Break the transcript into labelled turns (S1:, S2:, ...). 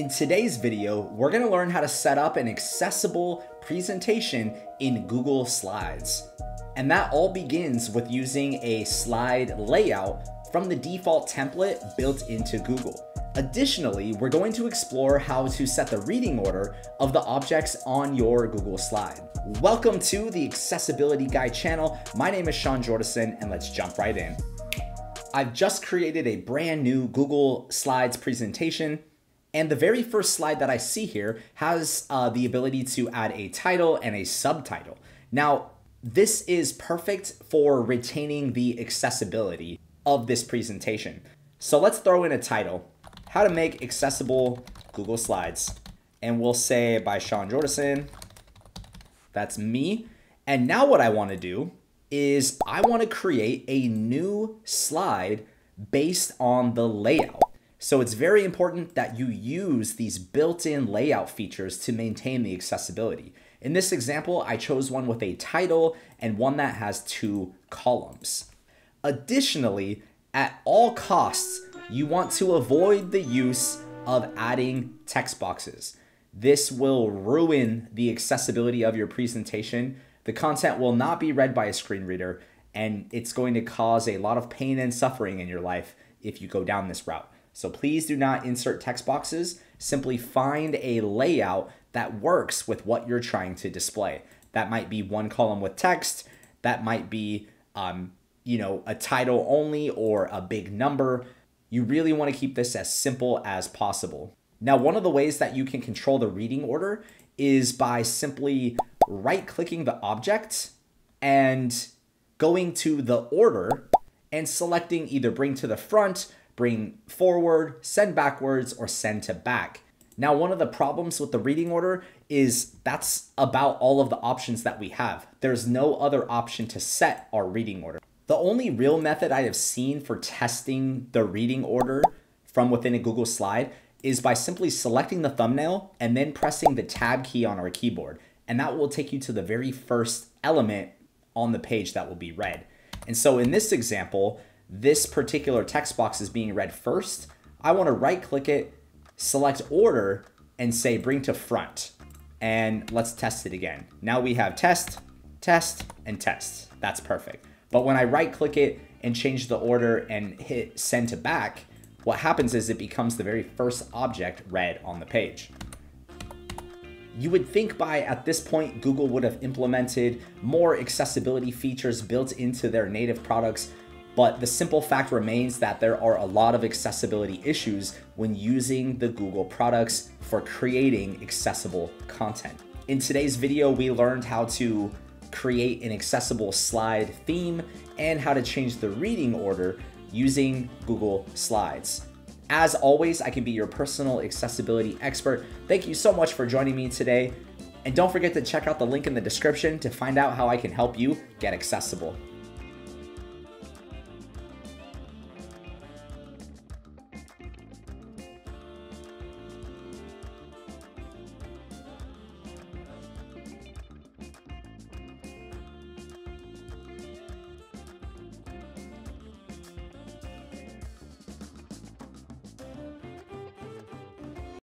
S1: In today's video, we're gonna learn how to set up an accessible presentation in Google Slides. And that all begins with using a slide layout from the default template built into Google. Additionally, we're going to explore how to set the reading order of the objects on your Google slide. Welcome to the Accessibility Guy channel. My name is Sean Jordison and let's jump right in. I've just created a brand new Google Slides presentation. And the very first slide that I see here has uh, the ability to add a title and a subtitle. Now, this is perfect for retaining the accessibility of this presentation. So let's throw in a title, how to make accessible Google Slides. And we'll say by Sean Jordison, that's me. And now what I wanna do is I want to create a new slide based on the layout. So it's very important that you use these built-in layout features to maintain the accessibility. In this example, I chose one with a title and one that has two columns. Additionally, at all costs, you want to avoid the use of adding text boxes. This will ruin the accessibility of your presentation the content will not be read by a screen reader, and it's going to cause a lot of pain and suffering in your life if you go down this route. So please do not insert text boxes. Simply find a layout that works with what you're trying to display. That might be one column with text. That might be, um, you know, a title only or a big number. You really want to keep this as simple as possible. Now, one of the ways that you can control the reading order is by simply right clicking the object and going to the order and selecting either bring to the front, bring forward, send backwards, or send to back. Now, one of the problems with the reading order is that's about all of the options that we have. There's no other option to set our reading order. The only real method I have seen for testing the reading order from within a Google slide is by simply selecting the thumbnail and then pressing the tab key on our keyboard and that will take you to the very first element on the page that will be read. And so in this example, this particular text box is being read first. I want to right click it, select order, and say bring to front. And let's test it again. Now we have test, test, and test. That's perfect. But when I right click it and change the order and hit send to back, what happens is it becomes the very first object read on the page. You would think by at this point, Google would have implemented more accessibility features built into their native products, but the simple fact remains that there are a lot of accessibility issues when using the Google products for creating accessible content. In today's video, we learned how to create an accessible slide theme and how to change the reading order using Google Slides. As always, I can be your personal accessibility expert. Thank you so much for joining me today. And don't forget to check out the link in the description to find out how I can help you get accessible.